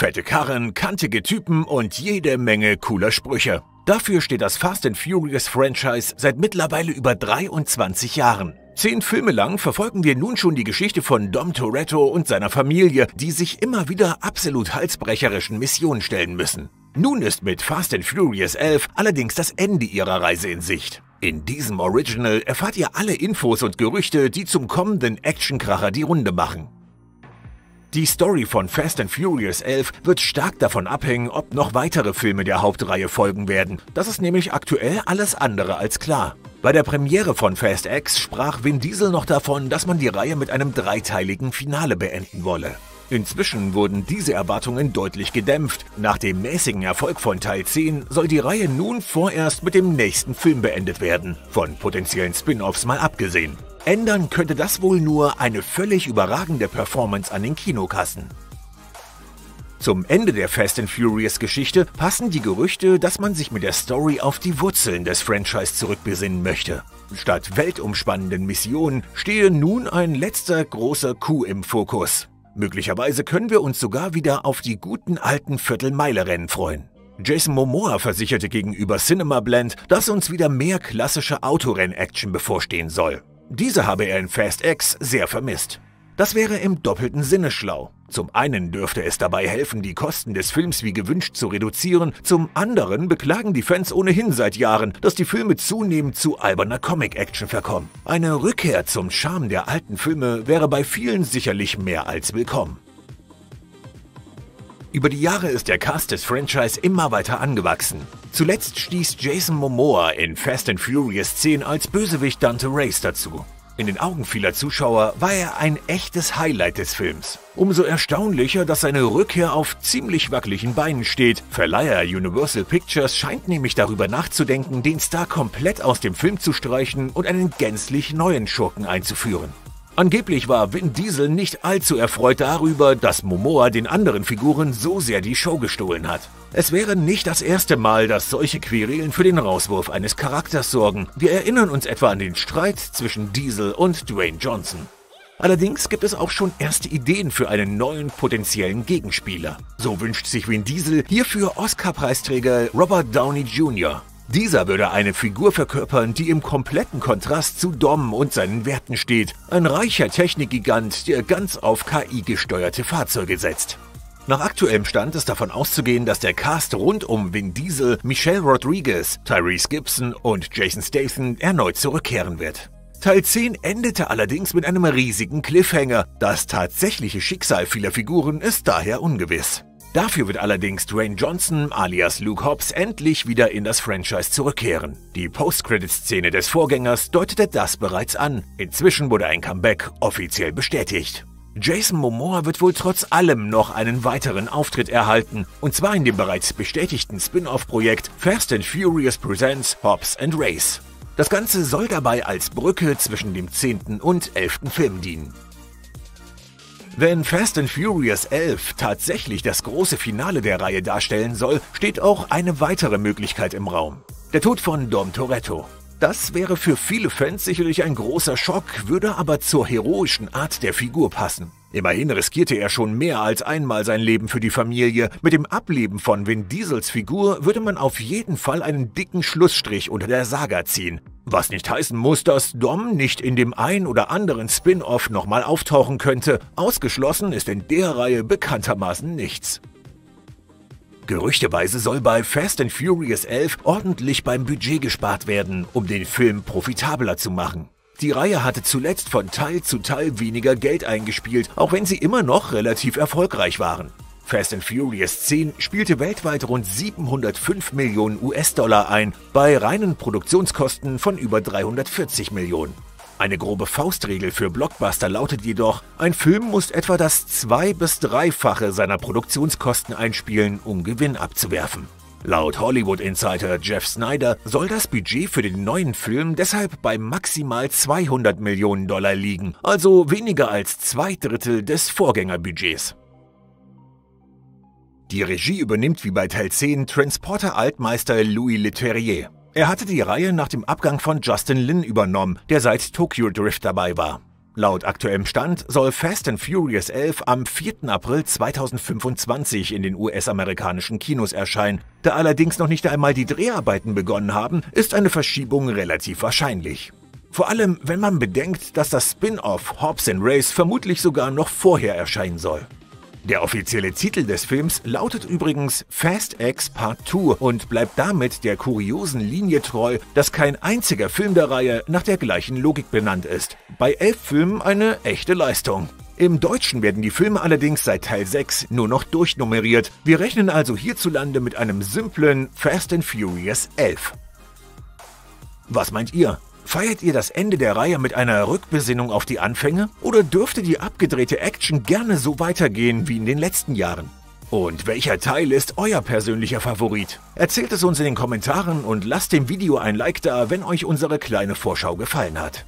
Fette Karren, kantige Typen und jede Menge cooler Sprüche. Dafür steht das Fast and Furious Franchise seit mittlerweile über 23 Jahren. Zehn Filme lang verfolgen wir nun schon die Geschichte von Dom Toretto und seiner Familie, die sich immer wieder absolut halsbrecherischen Missionen stellen müssen. Nun ist mit Fast and Furious 11 allerdings das Ende ihrer Reise in Sicht. In diesem Original erfahrt ihr alle Infos und Gerüchte, die zum kommenden Actionkracher die Runde machen. Die Story von Fast and Furious 11 wird stark davon abhängen, ob noch weitere Filme der Hauptreihe folgen werden. Das ist nämlich aktuell alles andere als klar. Bei der Premiere von Fast X sprach Vin Diesel noch davon, dass man die Reihe mit einem dreiteiligen Finale beenden wolle. Inzwischen wurden diese Erwartungen deutlich gedämpft. Nach dem mäßigen Erfolg von Teil 10 soll die Reihe nun vorerst mit dem nächsten Film beendet werden, von potenziellen Spin-offs mal abgesehen. Ändern könnte das wohl nur eine völlig überragende Performance an den Kinokassen. Zum Ende der Fast and Furious Geschichte passen die Gerüchte, dass man sich mit der Story auf die Wurzeln des Franchise zurückbesinnen möchte. Statt weltumspannenden Missionen stehe nun ein letzter großer Coup im Fokus. Möglicherweise können wir uns sogar wieder auf die guten alten Viertelmeile-Rennen freuen. Jason Momoa versicherte gegenüber Cinema Blend, dass uns wieder mehr klassische Autorenn-Action bevorstehen soll. Diese habe er in Fast X sehr vermisst. Das wäre im doppelten Sinne schlau. Zum einen dürfte es dabei helfen, die Kosten des Films wie gewünscht zu reduzieren, zum anderen beklagen die Fans ohnehin seit Jahren, dass die Filme zunehmend zu alberner Comic-Action verkommen. Eine Rückkehr zum Charme der alten Filme wäre bei vielen sicherlich mehr als willkommen. Über die Jahre ist der Cast des Franchise immer weiter angewachsen. Zuletzt stieß Jason Momoa in Fast and Furious 10 als Bösewicht Dante Race dazu. In den Augen vieler Zuschauer war er ein echtes Highlight des Films. Umso erstaunlicher, dass seine Rückkehr auf ziemlich wackeligen Beinen steht. Verleiher Universal Pictures scheint nämlich darüber nachzudenken, den Star komplett aus dem Film zu streichen und einen gänzlich neuen Schurken einzuführen. Angeblich war Vin Diesel nicht allzu erfreut darüber, dass Momoa den anderen Figuren so sehr die Show gestohlen hat. Es wäre nicht das erste Mal, dass solche Querelen für den Rauswurf eines Charakters sorgen. Wir erinnern uns etwa an den Streit zwischen Diesel und Dwayne Johnson. Allerdings gibt es auch schon erste Ideen für einen neuen potenziellen Gegenspieler. So wünscht sich Vin Diesel hierfür Oscar-Preisträger Robert Downey Jr. Dieser würde eine Figur verkörpern, die im kompletten Kontrast zu Dom und seinen Werten steht. Ein reicher Technikgigant, der ganz auf KI gesteuerte Fahrzeuge setzt. Nach aktuellem Stand ist davon auszugehen, dass der Cast rund um Vin Diesel, Michelle Rodriguez, Tyrese Gibson und Jason Statham erneut zurückkehren wird. Teil 10 endete allerdings mit einem riesigen Cliffhanger. Das tatsächliche Schicksal vieler Figuren ist daher ungewiss. Dafür wird allerdings Dwayne Johnson alias Luke Hobbs endlich wieder in das Franchise zurückkehren. Die Post-Credit-Szene des Vorgängers deutete das bereits an. Inzwischen wurde ein Comeback offiziell bestätigt. Jason Momoa wird wohl trotz allem noch einen weiteren Auftritt erhalten, und zwar in dem bereits bestätigten Spin-off-Projekt Fast and Furious Presents Hobbs and Race. Das Ganze soll dabei als Brücke zwischen dem 10. und 11. Film dienen. Wenn Fast and Furious 11 tatsächlich das große Finale der Reihe darstellen soll, steht auch eine weitere Möglichkeit im Raum. Der Tod von Dom Toretto. Das wäre für viele Fans sicherlich ein großer Schock, würde aber zur heroischen Art der Figur passen. Immerhin riskierte er schon mehr als einmal sein Leben für die Familie. Mit dem Ableben von Vin Diesels Figur würde man auf jeden Fall einen dicken Schlussstrich unter der Saga ziehen. Was nicht heißen muss, dass Dom nicht in dem ein oder anderen Spin-off nochmal auftauchen könnte. Ausgeschlossen ist in der Reihe bekanntermaßen nichts. Gerüchteweise soll bei Fast and Furious 11 ordentlich beim Budget gespart werden, um den Film profitabler zu machen. Die Reihe hatte zuletzt von Teil zu Teil weniger Geld eingespielt, auch wenn sie immer noch relativ erfolgreich waren. Fast and Furious 10 spielte weltweit rund 705 Millionen US-Dollar ein, bei reinen Produktionskosten von über 340 Millionen. Eine grobe Faustregel für Blockbuster lautet jedoch, ein Film muss etwa das zwei- bis dreifache seiner Produktionskosten einspielen, um Gewinn abzuwerfen. Laut Hollywood Insider Jeff Snyder soll das Budget für den neuen Film deshalb bei maximal 200 Millionen Dollar liegen, also weniger als zwei Drittel des Vorgängerbudgets. Die Regie übernimmt wie bei Teil 10 Transporter-Altmeister Louis Leterrier. Er hatte die Reihe nach dem Abgang von Justin Lin übernommen, der seit Tokyo Drift dabei war. Laut aktuellem Stand soll Fast and Furious 11 am 4. April 2025 in den US-amerikanischen Kinos erscheinen. Da allerdings noch nicht einmal die Dreharbeiten begonnen haben, ist eine Verschiebung relativ wahrscheinlich. Vor allem, wenn man bedenkt, dass das Spin-off Hobbs Race vermutlich sogar noch vorher erscheinen soll. Der offizielle Titel des Films lautet übrigens Fast X Part 2 und bleibt damit der kuriosen Linie treu, dass kein einziger Film der Reihe nach der gleichen Logik benannt ist. Bei elf Filmen eine echte Leistung. Im Deutschen werden die Filme allerdings seit Teil 6 nur noch durchnummeriert. Wir rechnen also hierzulande mit einem simplen Fast and Furious 11. Was meint ihr? Feiert ihr das Ende der Reihe mit einer Rückbesinnung auf die Anfänge? Oder dürfte die abgedrehte Action gerne so weitergehen wie in den letzten Jahren? Und welcher Teil ist euer persönlicher Favorit? Erzählt es uns in den Kommentaren und lasst dem Video ein Like da, wenn euch unsere kleine Vorschau gefallen hat.